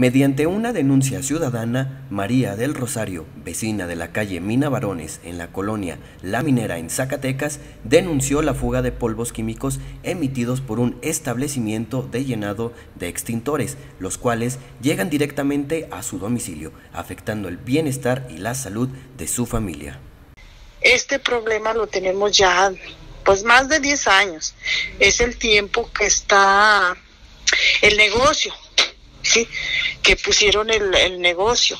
Mediante una denuncia ciudadana, María del Rosario, vecina de la calle Mina Barones en la colonia La Minera en Zacatecas, denunció la fuga de polvos químicos emitidos por un establecimiento de llenado de extintores, los cuales llegan directamente a su domicilio, afectando el bienestar y la salud de su familia. Este problema lo tenemos ya pues más de 10 años. Es el tiempo que está el negocio, ¿sí? Que pusieron el, el negocio.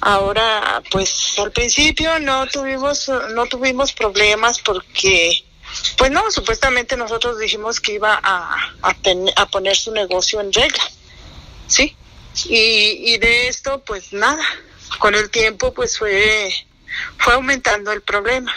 Ahora, pues al principio no tuvimos, no tuvimos problemas porque, pues no, supuestamente nosotros dijimos que iba a, a, a poner su negocio en regla, ¿sí? Y, y de esto, pues nada, con el tiempo, pues fue, fue aumentando el problema.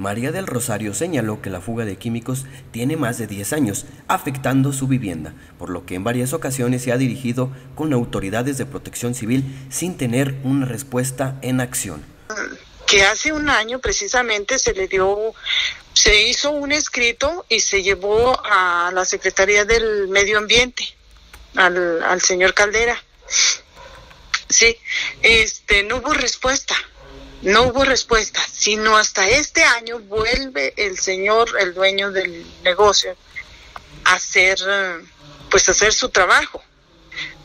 María del Rosario señaló que la fuga de químicos tiene más de 10 años, afectando su vivienda, por lo que en varias ocasiones se ha dirigido con autoridades de protección civil sin tener una respuesta en acción. Que hace un año precisamente se le dio, se hizo un escrito y se llevó a la Secretaría del Medio Ambiente, al, al señor Caldera. Sí, este, no hubo respuesta no hubo respuesta, sino hasta este año vuelve el señor, el dueño del negocio, a hacer, pues hacer su trabajo,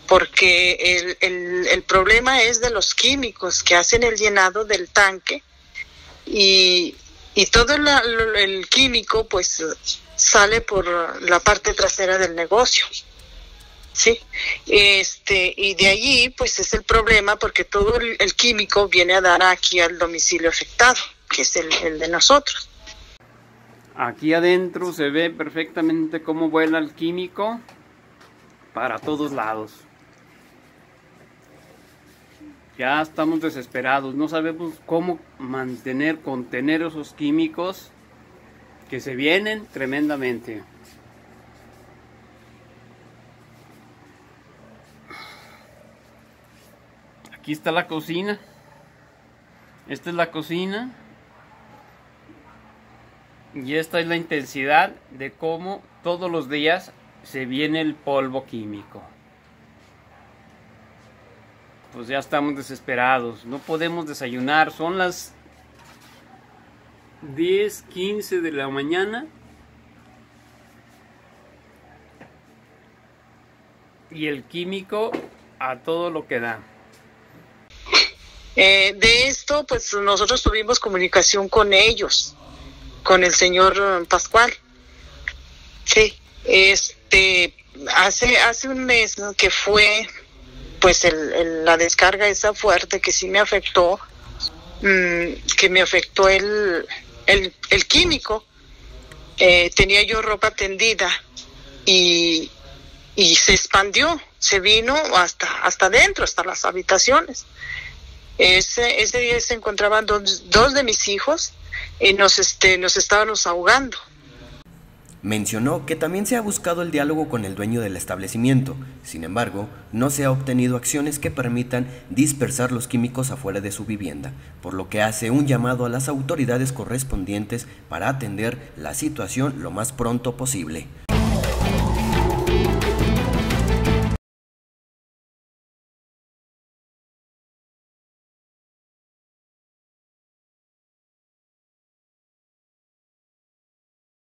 porque el, el, el problema es de los químicos que hacen el llenado del tanque y, y todo el químico pues sale por la parte trasera del negocio. Sí, este, y de allí pues es el problema porque todo el, químico viene a dar aquí al domicilio afectado, que es el, el, de nosotros. Aquí adentro se ve perfectamente cómo vuela el químico para todos lados. Ya estamos desesperados, no sabemos cómo mantener, contener esos químicos que se vienen tremendamente. Aquí está la cocina. Esta es la cocina. Y esta es la intensidad de cómo todos los días se viene el polvo químico. Pues ya estamos desesperados. No podemos desayunar. Son las 10, 15 de la mañana. Y el químico a todo lo que da. Eh, de esto, pues nosotros tuvimos comunicación con ellos, con el señor Pascual. Sí, este, hace, hace un mes que fue, pues el, la descarga esa fuerte que sí me afectó, mmm, que me afectó el, el, el químico. Eh, tenía yo ropa tendida y, y se expandió, se vino hasta, hasta adentro, hasta las habitaciones. Ese, ese día se encontraban dos, dos de mis hijos y nos, este, nos estábamos ahogando. Mencionó que también se ha buscado el diálogo con el dueño del establecimiento, sin embargo, no se ha obtenido acciones que permitan dispersar los químicos afuera de su vivienda, por lo que hace un llamado a las autoridades correspondientes para atender la situación lo más pronto posible.